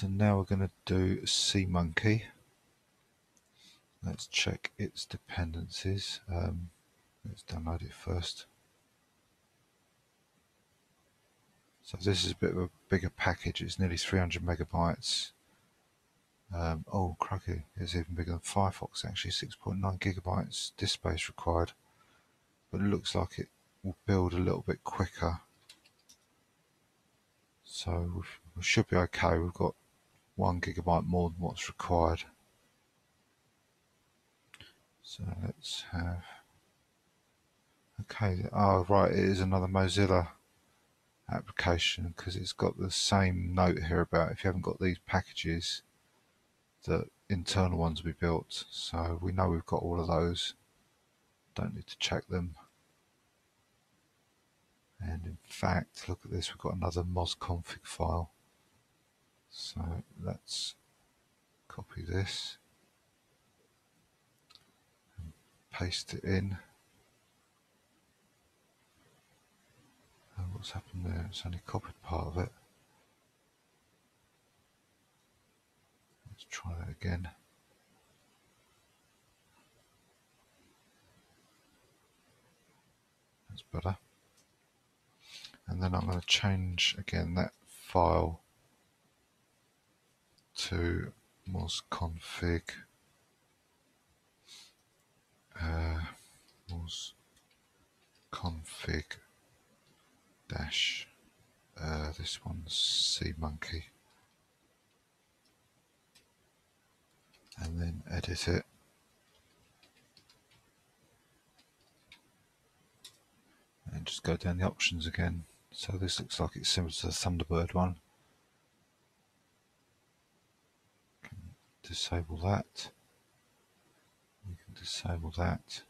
So now we're going to do SeaMonkey. Let's check its dependencies. Um, let's download it first. So this is a bit of a bigger package. It's nearly 300 megabytes. Um, oh, crikey, it's even bigger than Firefox actually, 6.9 gigabytes disk space required. But it looks like it will build a little bit quicker. So we should be okay. We've got one gigabyte more than what's required. So let's have, okay, oh right, it is another Mozilla application because it's got the same note here about if you haven't got these packages, the internal ones will be built. So we know we've got all of those. Don't need to check them. And in fact, look at this, we've got another mozconfig file. So let's copy this and paste it in. And what's happened there? It's only copied part of it. Let's try that again. That's better. And then I'm going to change again that file to mozconfig uh, mozconfig dash uh, this one's SeaMonkey and then edit it. And just go down the options again. So this looks like it's similar to the Thunderbird one disable that. We can disable that.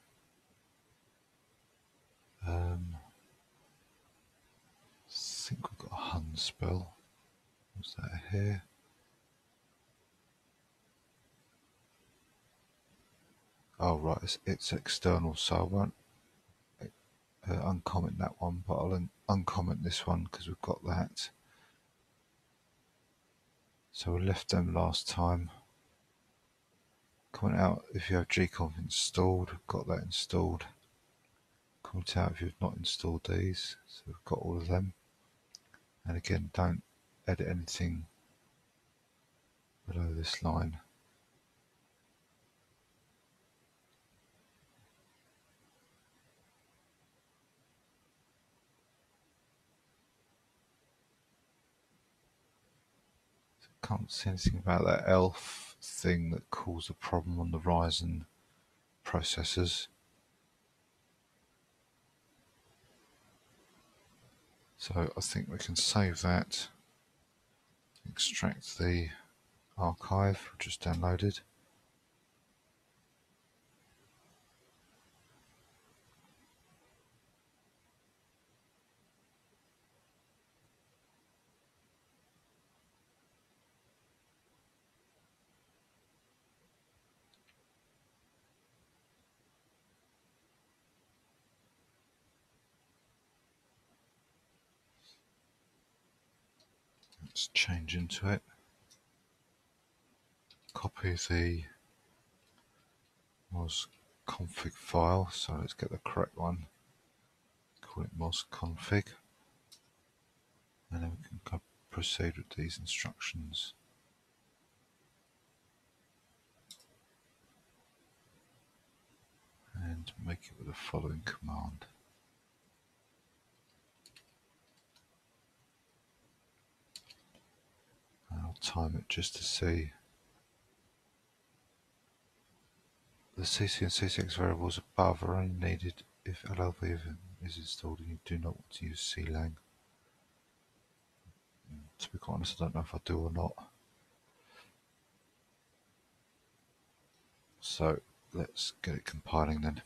Um, I think we've got a hunspell. What's that here? Oh right, it's, it's external, so I won't uh, uncomment that one, but I'll un uncomment this one because we've got that. So we left them last time. Comment out if you have gconf installed, got that installed. Comment out if you've not installed these, so we've got all of them. And again, don't edit anything below this line. Can't see anything about that elf thing that caused a problem on the Ryzen processors. So I think we can save that, extract the archive just downloaded. Let's change into it. Copy the MOS config file, so let's get the correct one. Call it mozconfig. And then we can proceed with these instructions. And make it with the following command. I'll time it just to see the CC and CXX variables above are only needed if LLVM is installed and you do not want to use CLang. To be quite honest, I don't know if I do or not. So let's get it compiling then.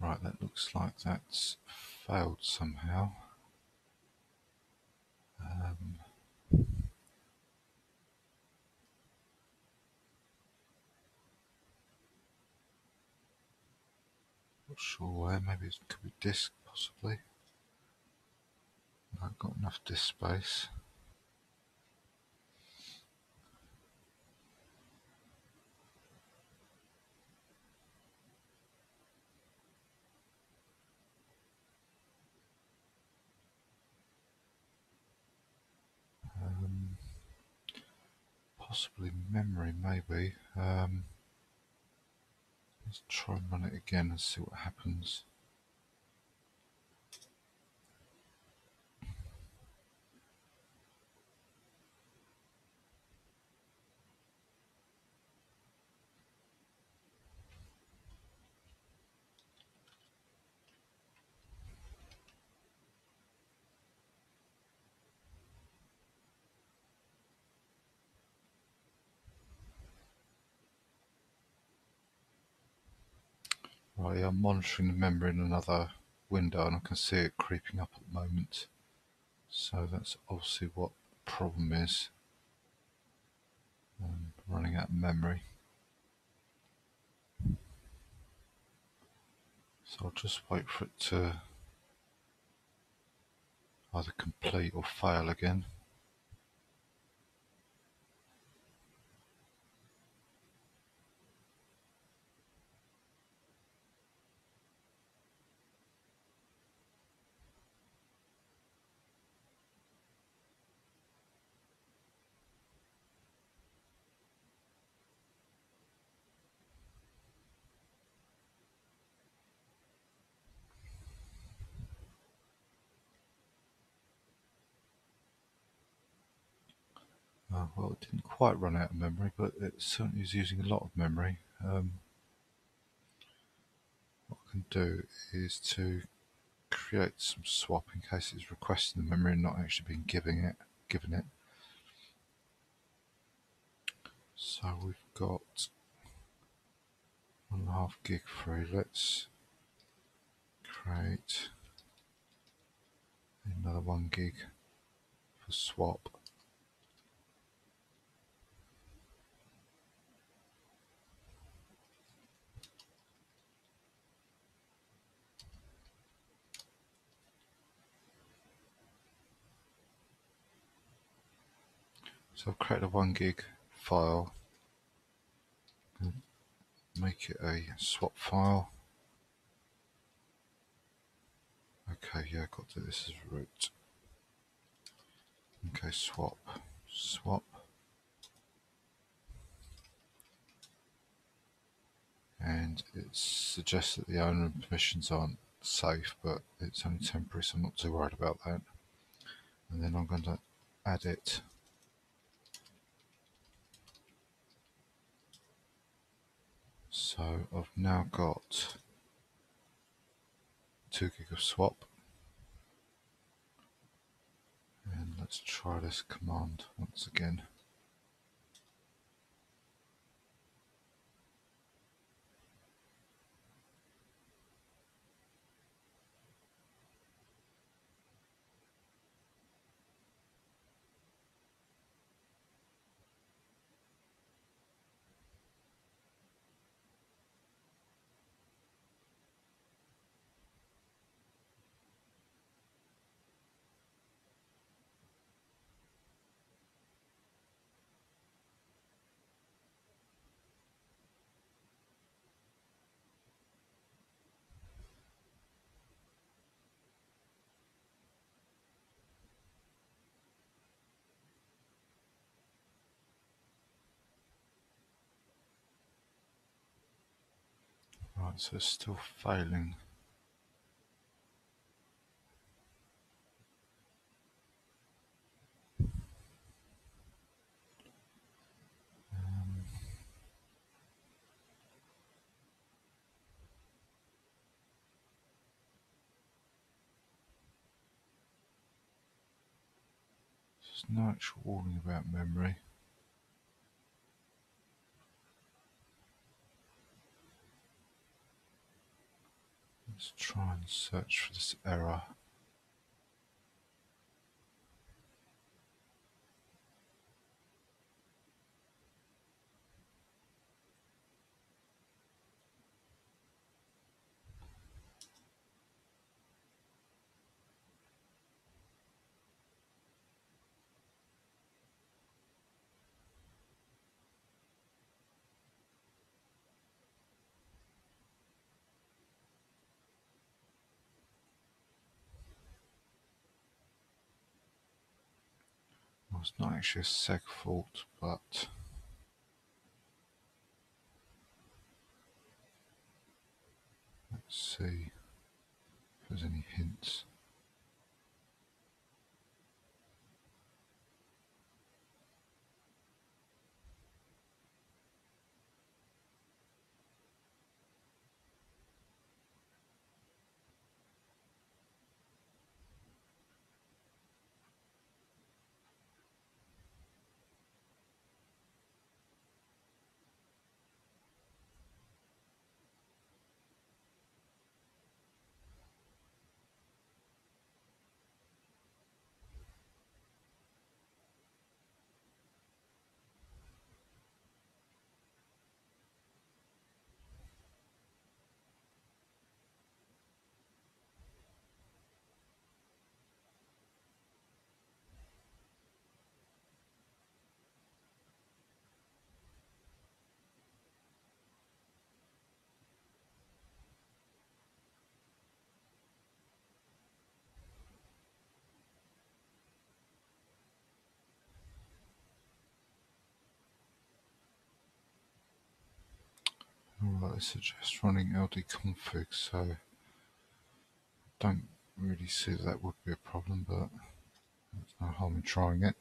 Right, that looks like that's failed somehow. Um, not sure where, maybe it could be disk possibly. I've got enough disk space. Possibly memory, maybe. Um, let's try and run it again and see what happens. Right, yeah, I'm monitoring the memory in another window and I can see it creeping up at the moment. So that's obviously what the problem is. I'm running out of memory. So I'll just wait for it to either complete or fail again. Uh, well, it didn't quite run out of memory, but it certainly is using a lot of memory. Um, what I can do is to create some swap in case it's requesting the memory and not actually being giving it, given it. So we've got one and a half gig free. Let's create another one gig for swap. So I've created a one gig file, make it a swap file. Okay, yeah, I've got to do this as root. Okay, swap, swap. And it suggests that the owner and permissions aren't safe, but it's only temporary, so I'm not too worried about that. And then I'm going to add it So I've now got two gig of swap. And let's try this command once again. So it's still failing. Um, there's no actual warning about memory. Let's try and search for this error. It's not actually a seg fault, but let's see if there's any hints. Alright, suggest running ldconfig, so don't really see that, that would be a problem, but there's no harm in trying it.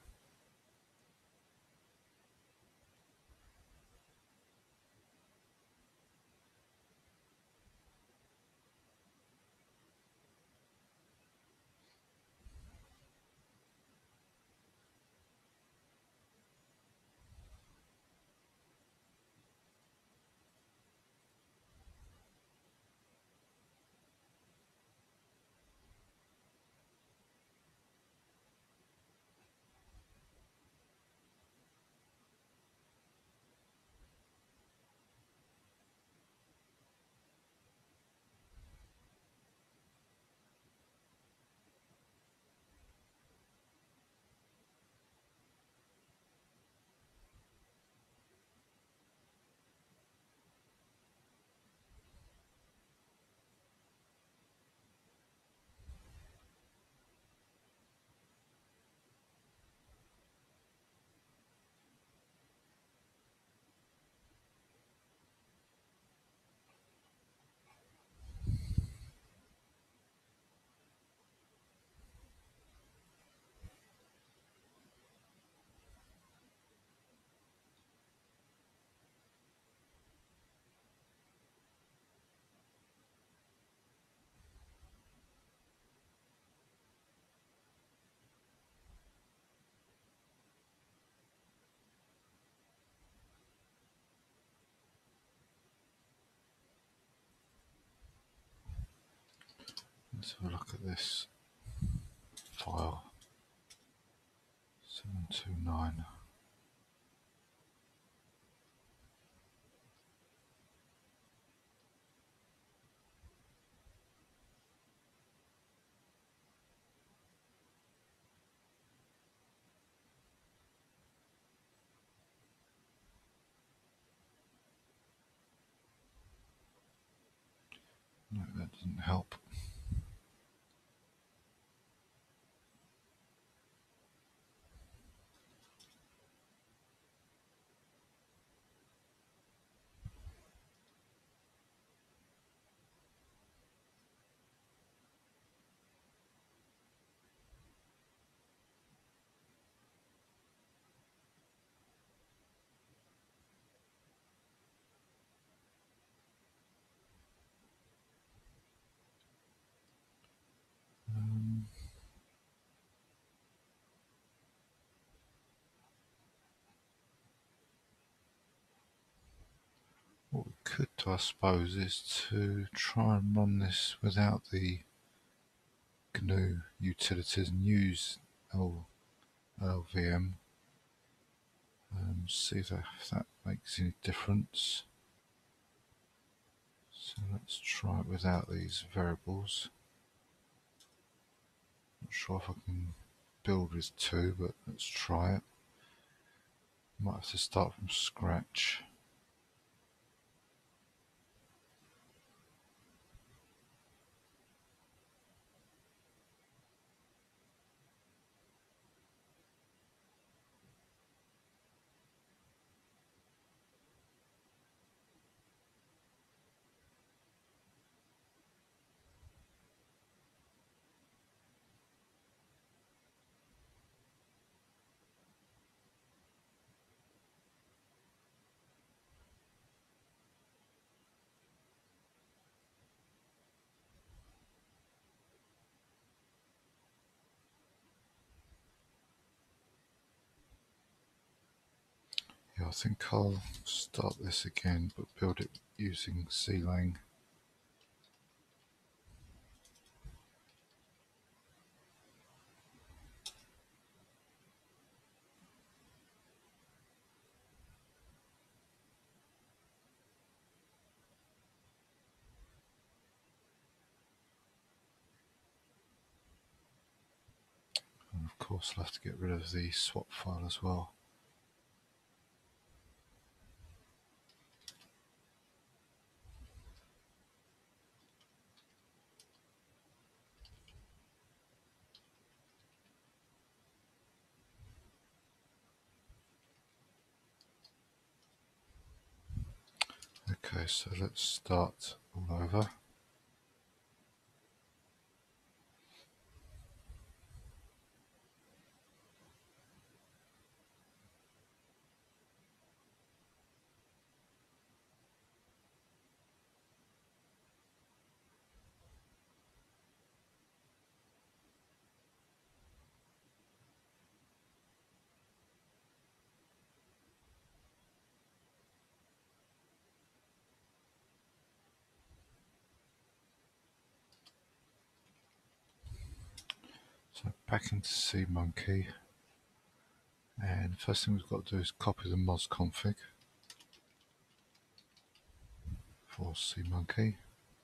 Let's have a look at this file. 729. No, that doesn't help. What we could do, I suppose, is to try and run this without the GNU utilities and use LLVM and um, see if that makes any difference. So let's try it without these variables. Not sure if I can build with two, but let's try it. Might have to start from scratch. Yeah, I think I'll start this again, but build it using CLang. And of course I'll have to get rid of the swap file as well. Okay, so let's start all over. So back into SeaMonkey. And first thing we've got to do is copy the mozconfig for SeaMonkey.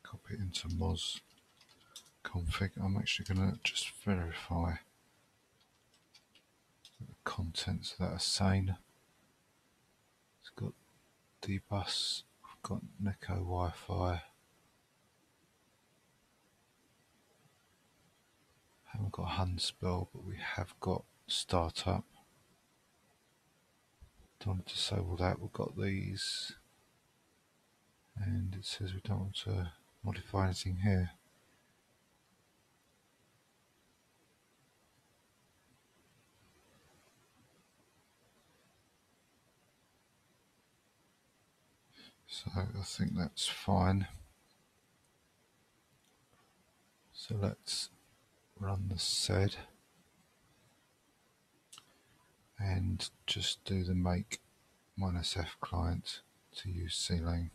Copy it into MOS config. I'm actually going to just verify the contents that are sane. It's got dbus, I've got Necko Wi-Fi. Haven't got Hunspell, but we have got startup. Don't want to disable that. We've got these, and it says we don't want to modify anything here. So I think that's fine. So let's run the sed and just do the make minus f client to use CLang.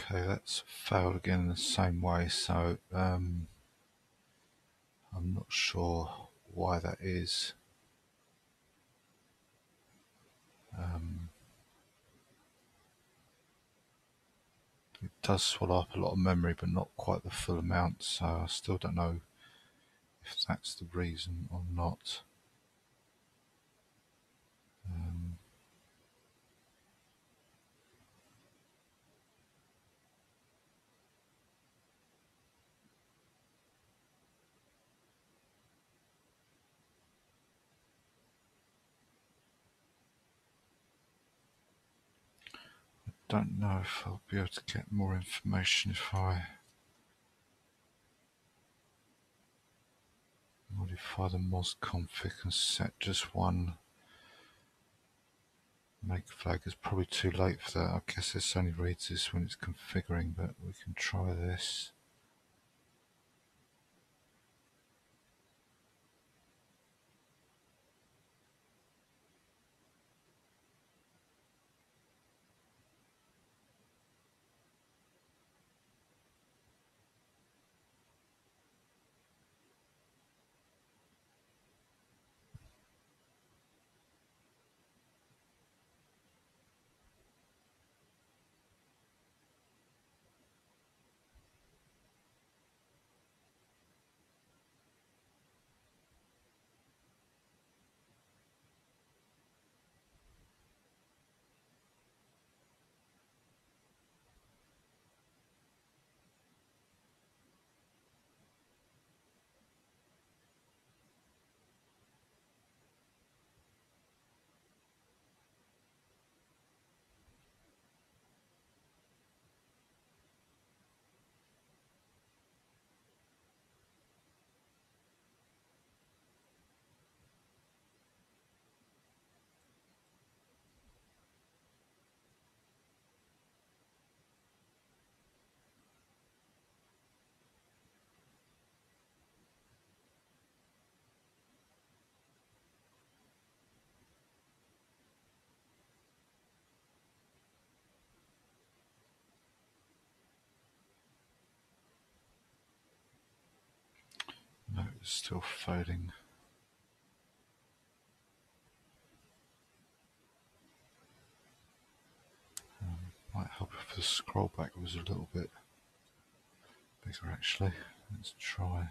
Okay, that's failed again in the same way, so um, I'm not sure why that is. Um, it does swallow up a lot of memory, but not quite the full amount, so I still don't know if that's the reason or not. Um, don't know if I'll be able to get more information if I modify the mozconfig and set just one make flag. It's probably too late for that. I guess this only reads this when it's configuring, but we can try this. It's still fading. Um, might help if the scroll back was a little bit bigger actually. Let's try.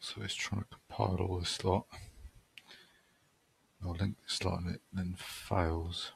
So it's trying to compile all this lot. I'll link this lot and it then fails.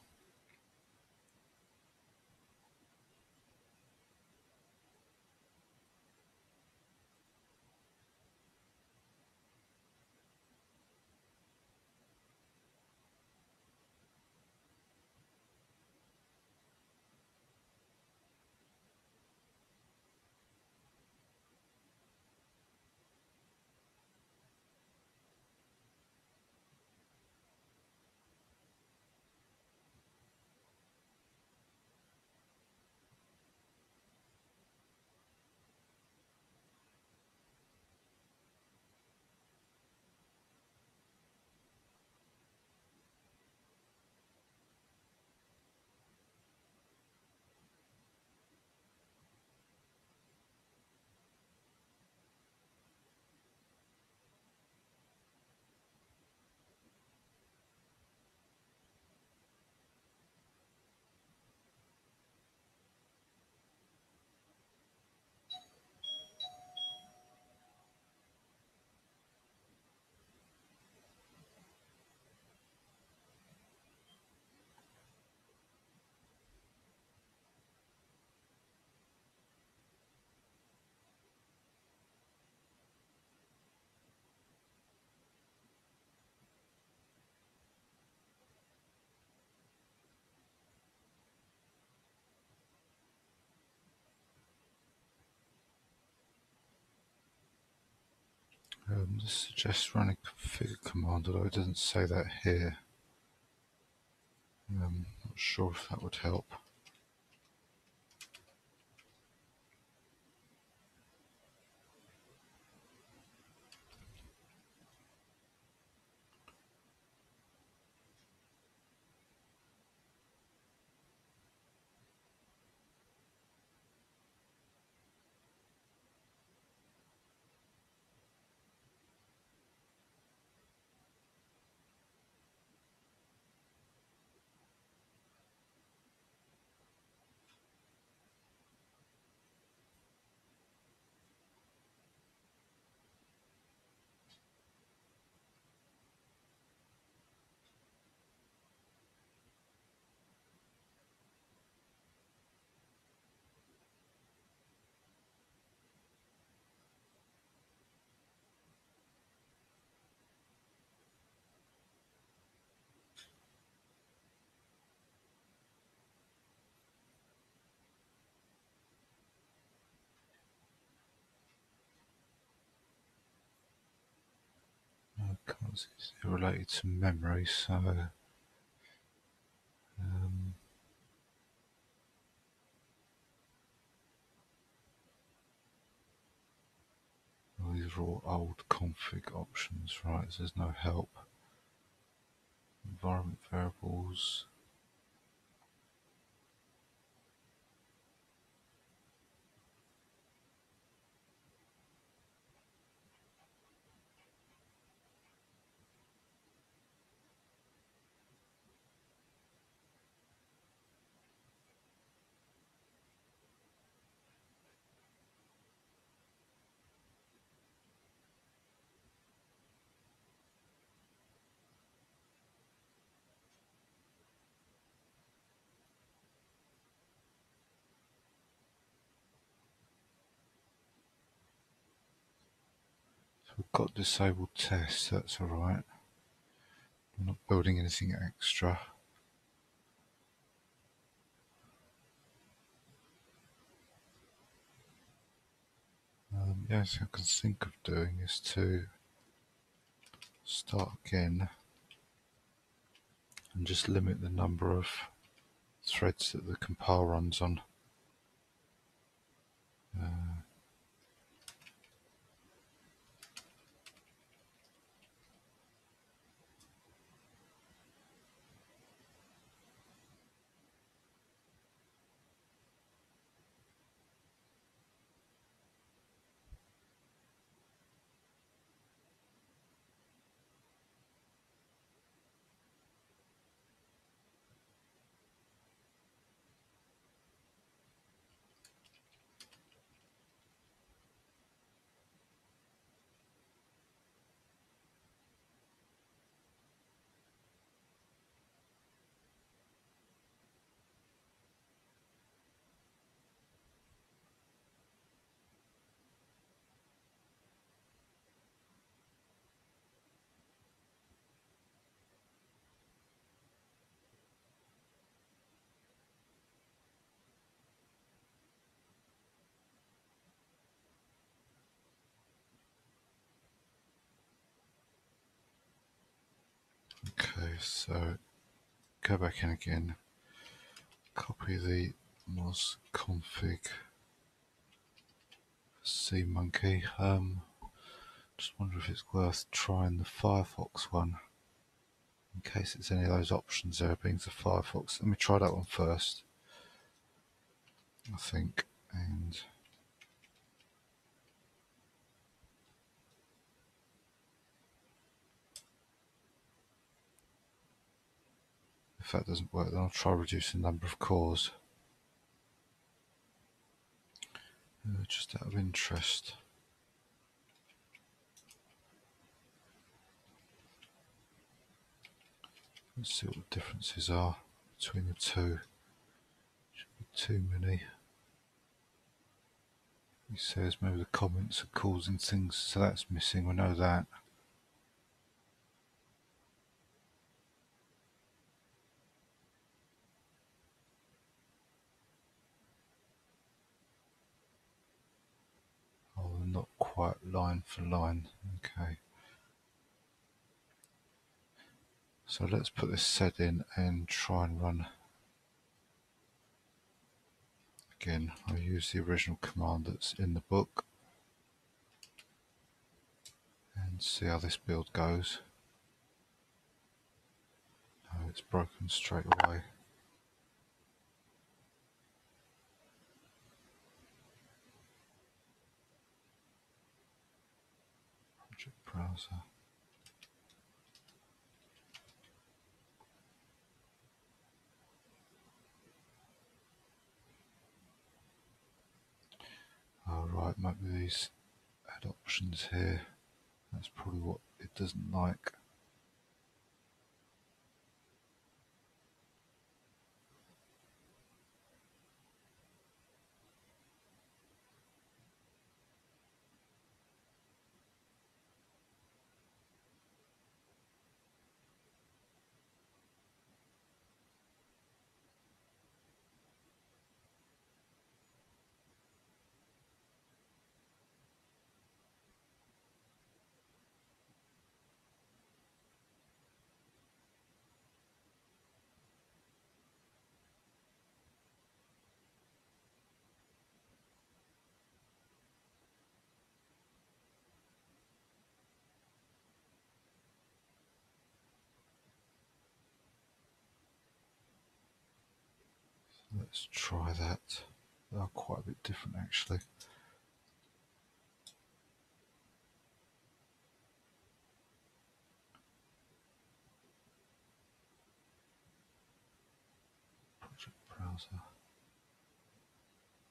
Um, this suggests running configure command, although it doesn't say that here. I'm not sure if that would help. It's related to memory, so um, these are all old config options, right? So there's no help. Environment variables. We've got disabled tests, that's alright. I'm not building anything extra. Um, the only thing I can think of doing is to start again and just limit the number of threads that the compile runs on. Uh, so go back in again, copy the mos config SeaMonkey. Um, just wonder if it's worth trying the Firefox one in case it's any of those options there being the Firefox. Let me try that one first. I think and if that doesn't work then I'll try reducing the number of cores. Uh, just out of interest. Let's see what the differences are between the two. Should be too many. He says maybe the comments are causing things, so that's missing, we know that. Oh, not quite line for line, okay. So let's put this set in and try and run again. I'll use the original command that's in the book and see how this build goes. No, it's broken straight away. Project browser. Oh, right, maybe these add options here. That's probably what it doesn't like. Let's try that. They are quite a bit different actually. Project browser.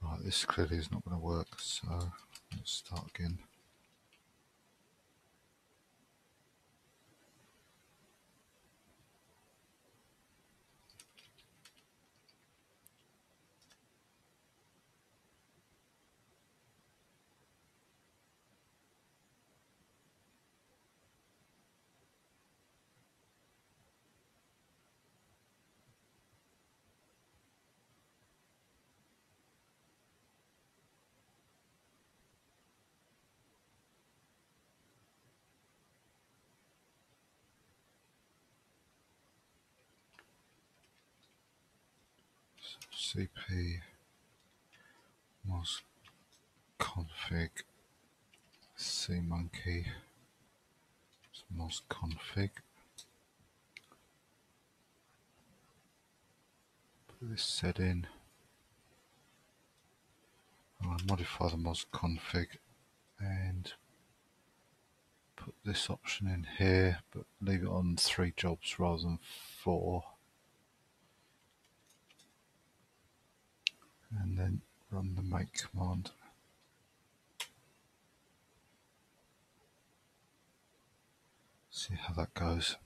Right, this clearly is not going to work, so let's start again. Cp mos config SeaMonkey mozconfig. Put this sed in. I'll modify the mozconfig and put this option in here but leave it on three jobs rather than four and then run the make command. See how that goes.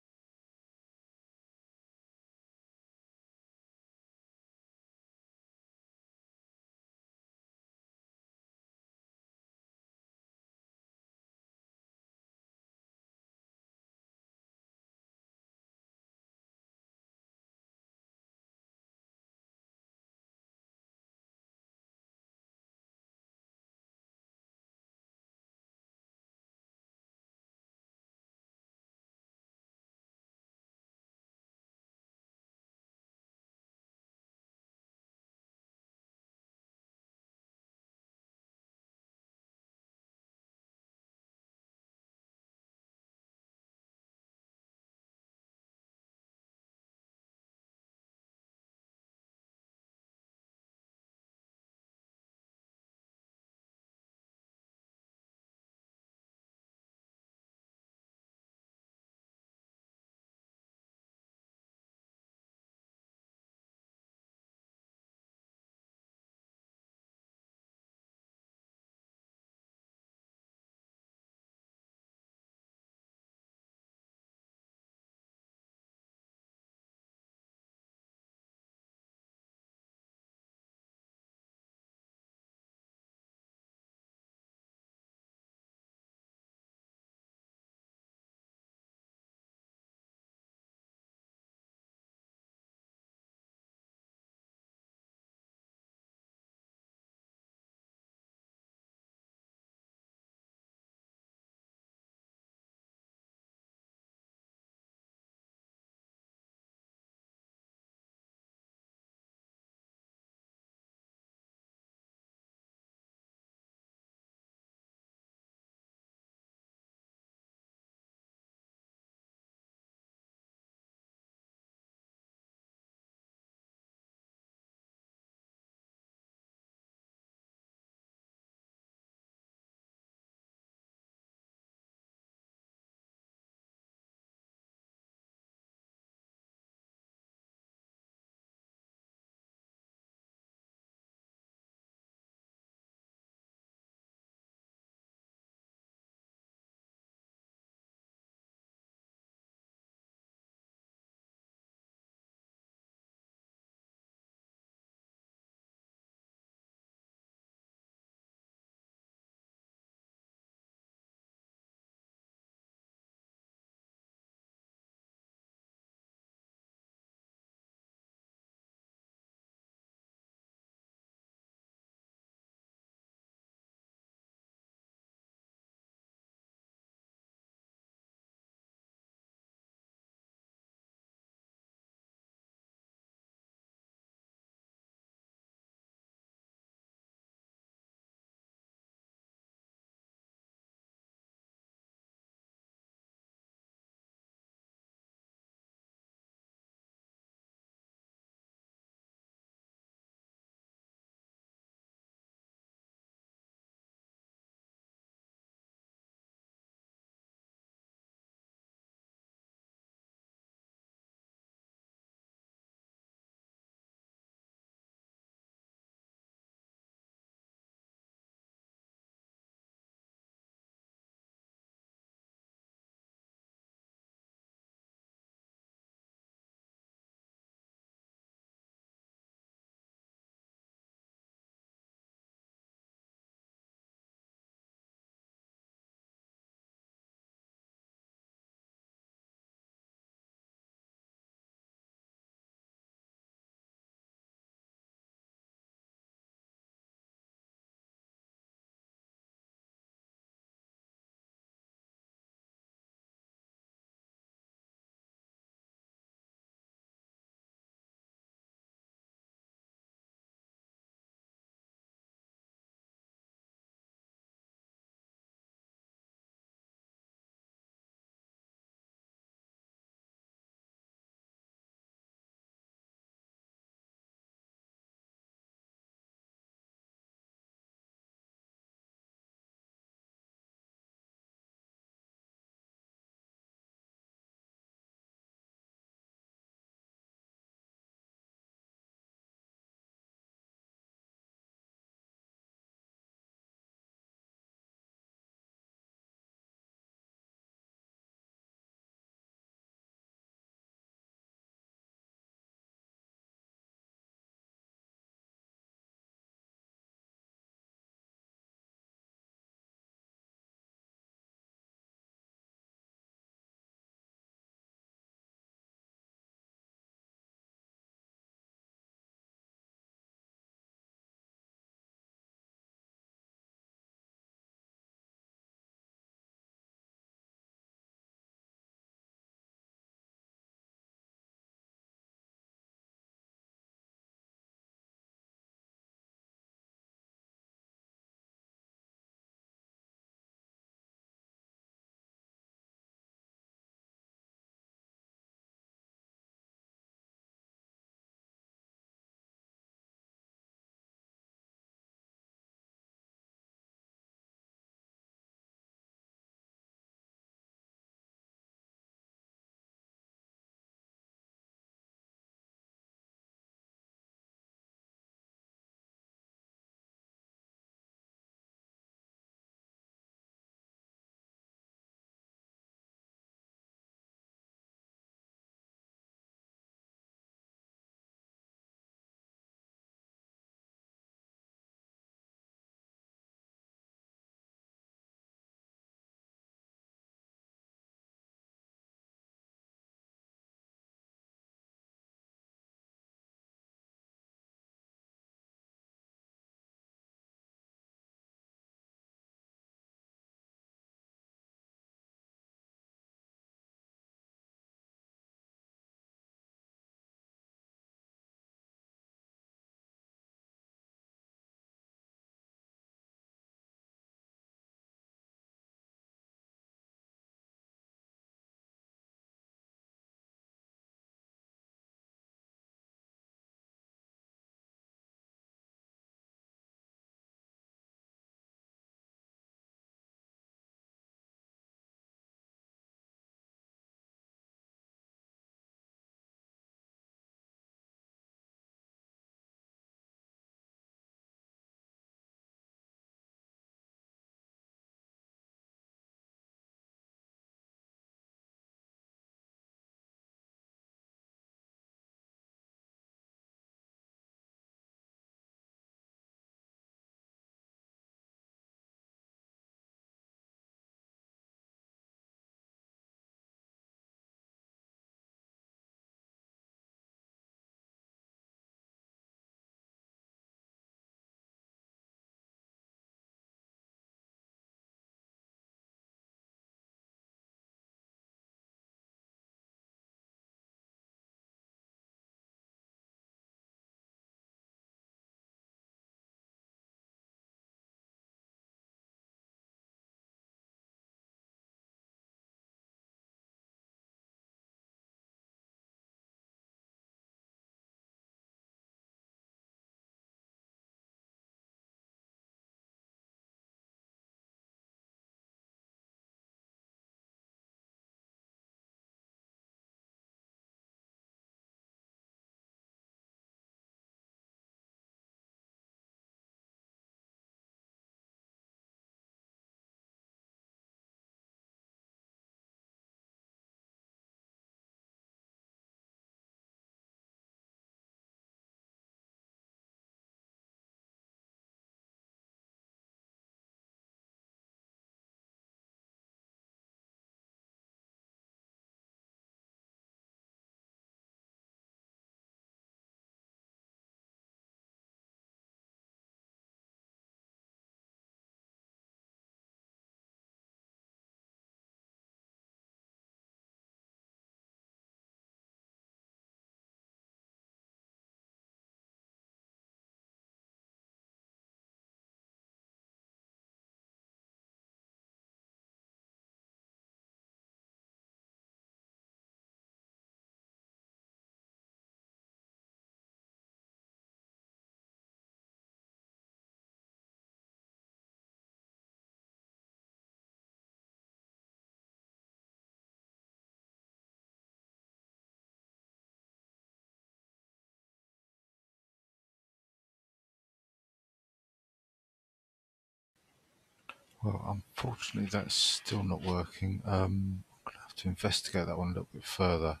Well, unfortunately, that's still not working. Um, I'm going to have to investigate that one a little bit further.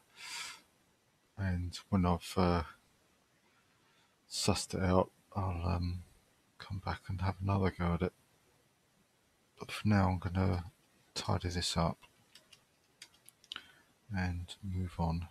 And when I've uh, sussed it out, I'll um, come back and have another go at it. But for now, I'm going to tidy this up and move on.